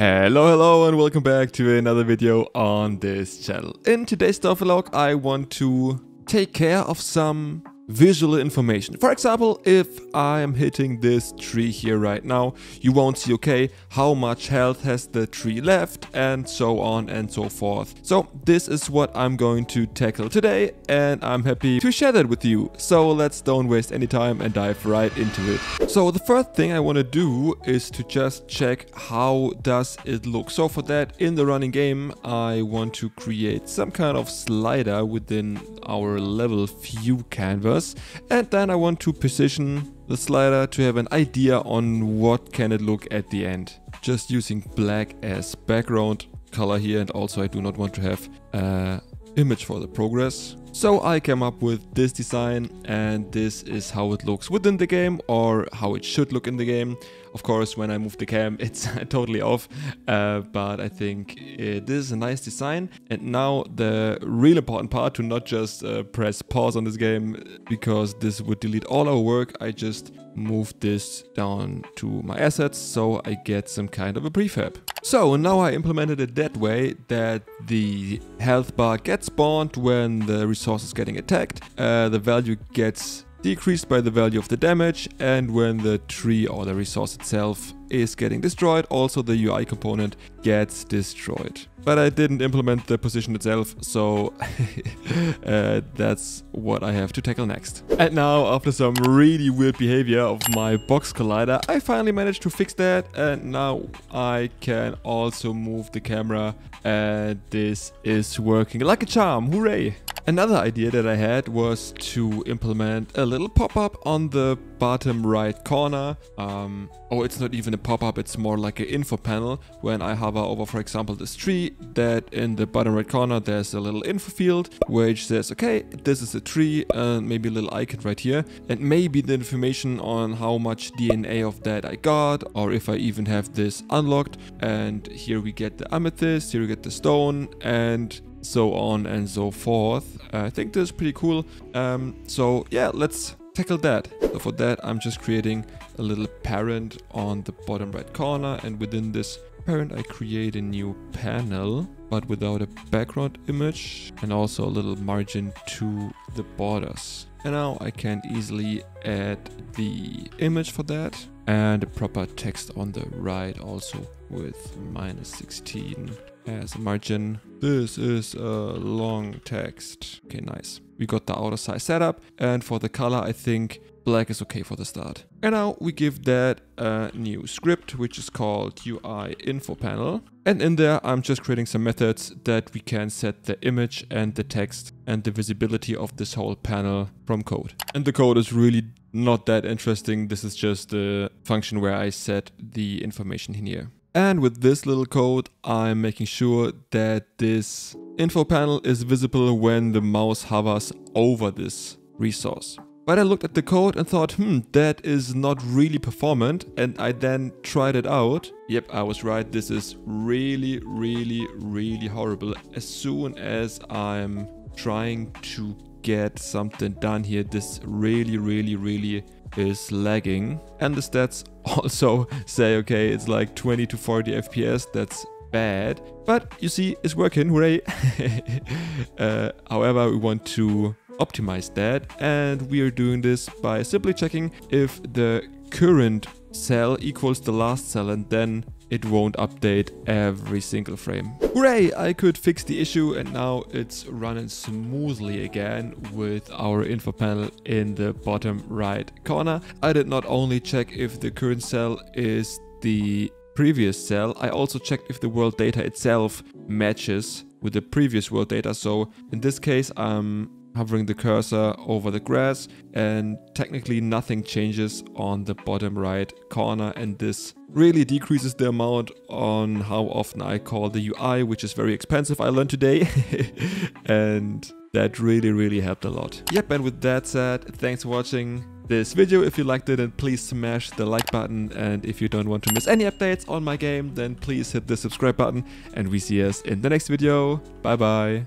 Hello, hello, and welcome back to another video on this channel. In today's vlog, I want to take care of some visual information. For example, if I am hitting this tree here right now, you won't see, okay, how much health has the tree left and so on and so forth. So this is what I'm going to tackle today and I'm happy to share that with you. So let's don't waste any time and dive right into it. So the first thing I want to do is to just check how does it look. So for that in the running game, I want to create some kind of slider within our level view canvas and then I want to position the slider to have an idea on what can it look at the end. Just using black as background color here and also I do not want to have uh, image for the progress. So I came up with this design and this is how it looks within the game or how it should look in the game. Of course, when I move the cam, it's totally off, uh, but I think uh, this is a nice design. And now the real important part to not just uh, press pause on this game because this would delete all our work. I just move this down to my assets so I get some kind of a prefab. So now I implemented it that way that the health bar gets spawned when the resource is getting attacked. Uh, the value gets decreased by the value of the damage and when the tree or the resource itself is getting destroyed, also the UI component gets destroyed. But I didn't implement the position itself, so uh, that's what I have to tackle next. And now, after some really weird behavior of my box collider, I finally managed to fix that and now I can also move the camera and this is working like a charm, hooray! Another idea that I had was to implement a little pop-up on the bottom right corner. Um, oh, it's not even a pop-up, it's more like an info panel. When I hover over, for example, this tree, that in the bottom right corner, there's a little info field which says, okay, this is a tree, and maybe a little icon right here. And maybe the information on how much DNA of that I got, or if I even have this unlocked. And here we get the amethyst, here we get the stone, and so on and so forth. I think this is pretty cool. Um, so yeah, let's tackle that. So for that, I'm just creating a little parent on the bottom right corner and within this parent I create a new panel but without a background image and also a little margin to the borders. And now I can easily add the image for that and a proper text on the right also with minus 16 as a margin. This is a long text. Okay, nice. We got the outer size setup and for the color I think black is okay for the start. And now we give that a new script which is called UI info panel. And in there I'm just creating some methods that we can set the image and the text and the visibility of this whole panel from code. And the code is really not that interesting. This is just a function where I set the information in here. And with this little code, I'm making sure that this info panel is visible when the mouse hovers over this resource. But I looked at the code and thought, hmm, that is not really performant. And I then tried it out. Yep, I was right. This is really, really, really horrible. As soon as I'm trying to get something done here, this really, really, really is lagging. And the stats also say, okay, it's like 20 to 40 FPS. That's bad. But you see, it's working, hooray. uh, however, we want to optimize that and we are doing this by simply checking if the current cell equals the last cell and then it won't update every single frame. Hooray! I could fix the issue and now it's running smoothly again with our info panel in the bottom right corner. I did not only check if the current cell is the previous cell, I also checked if the world data itself matches with the previous world data. So in this case, I'm hovering the cursor over the grass and technically nothing changes on the bottom right corner and this really decreases the amount on how often I call the UI which is very expensive I learned today and that really really helped a lot. Yep and with that said thanks for watching this video if you liked it then please smash the like button and if you don't want to miss any updates on my game then please hit the subscribe button and we see us in the next video. Bye bye.